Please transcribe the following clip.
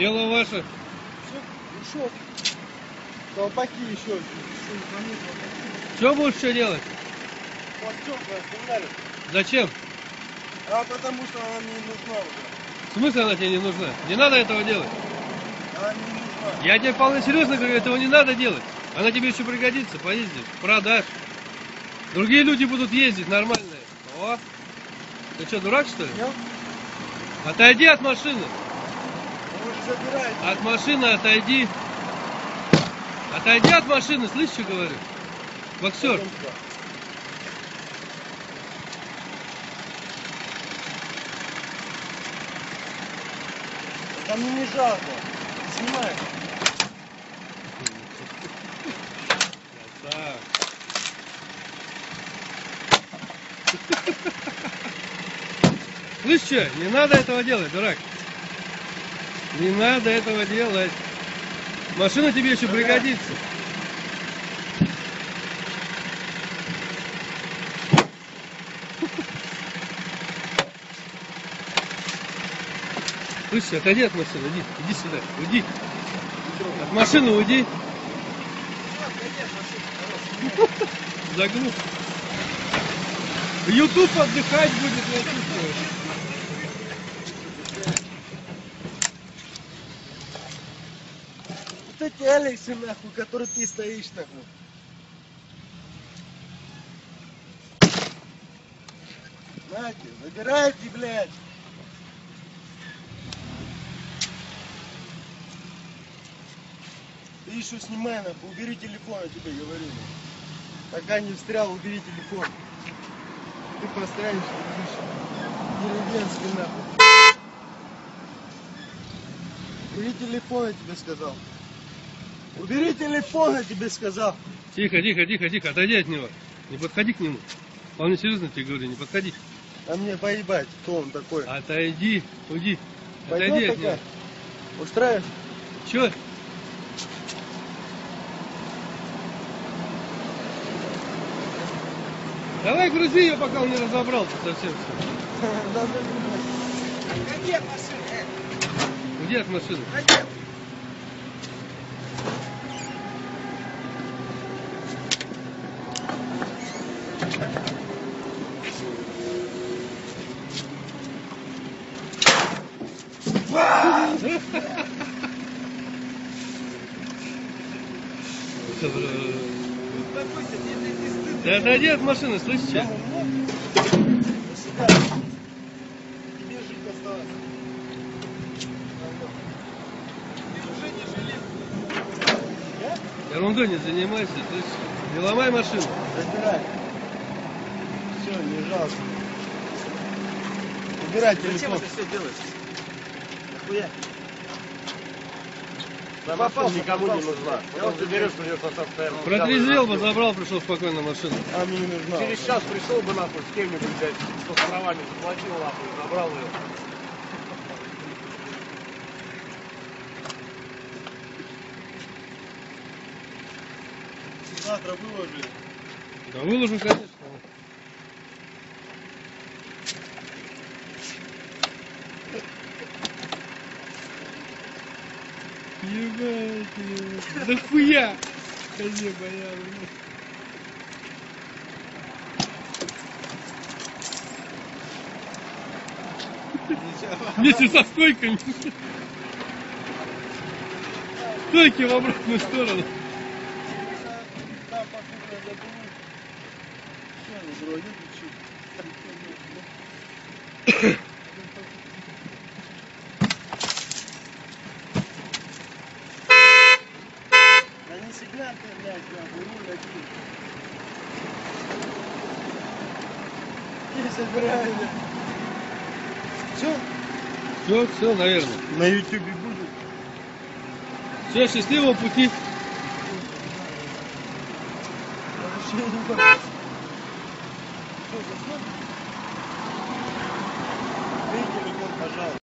Дело ваше. Все, еще. Колпаки еще. Еще. Что будешь что делать? Вы оставляли? Зачем? А потому что она мне не нужна уже. В смысле она тебе не нужна? Не надо этого делать. Она мне не нужна. Я тебе вполне серьезно говорю, этого не надо делать. Она тебе еще пригодится, поездишь, продашь. Другие люди будут ездить нормальные. О, ты что, дурак что ли? Нет? Отойди от машины. От машины отойди. Отойди от машины, слышишь, что говорю? Боксер. Да мне не жалко. Снимай. Слышь, что, не надо этого делать, дурак. Не надо этого делать. Машина тебе еще пригодится. Слышь, отойди от машины, иди, иди сюда, уйди. От машины уйди. Заглуп. Ютуб отдыхать будет, я чувствую. Алексы, нахуй, которые ты стоишь, нахуй. Нате, забирайте, блядь. Ты еще снимай, нахуй, убери телефон, я тебе говорю. Пока не встрял, убери телефон. Ты пострянешь, деревенский, нахуй. Убери телефон, я тебе сказал. Убери телефон, я тебе сказал. Тихо, тихо, тихо, тихо, отойди от него. Не подходи к нему. Вполне серьезно тебе говорю, не подходи. А мне поебать, кто он такой. Отойди, уйди. Пойдет Отойди от него. Устраиваешь? Че? Давай грузи ее, пока он не разобрался совсем. Гони от машины, Уйди от машины. Стыдно. Да отойди от машины. Ты. Я? Ерундой не занимайся, слышишь? Не ломай машину. Забирай. Все, не жалко. Убирай Зачем телефон. это все делаешь? Нахуя? Попался, никому не попался. нужна. Потом ты берешь, придешь на состояние. Протрезвел бы, забрал, пришел спокойно машину. А мне не нужна. Через час пришел бы нахуй с кем-нибудь, блядь, с основания заплатил нахуй, забрал ее. Завтра выложи. Да выложу, конечно. Ебать, ебать. Да хуя! Скажи, бояр. Вместе со стойками. Стойки в обратную сторону. Все, вроде собирали. Все? Все, все, наверное. На ютюбе будет. Все, счастливого пути. Ну Видите, пожалуйста.